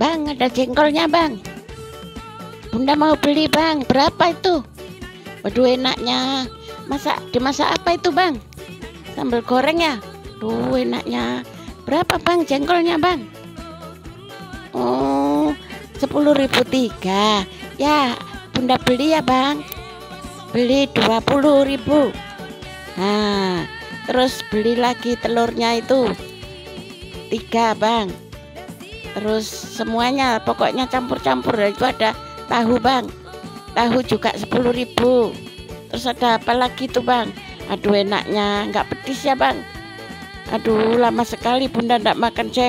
Bang, ada jengkolnya, Bang. Bunda mau beli, Bang. Berapa itu? Waduh, enaknya. Masak dimasak apa itu, Bang? Sambal goreng ya? Duh, enaknya. Berapa, Bang, jengkolnya, Bang? Oh, sepuluh ribu tiga. Ya, Bunda beli ya, Bang. Beli dua puluh ribu. Nah, terus beli lagi telurnya itu tiga, Bang terus semuanya pokoknya campur-campur. Itu ada tahu bang. Tahu juga sepuluh ribu. Terus ada apa lagi tuh bang? Aduh enaknya. Nggak petis ya bang? Aduh lama sekali bunda ndak makan jeng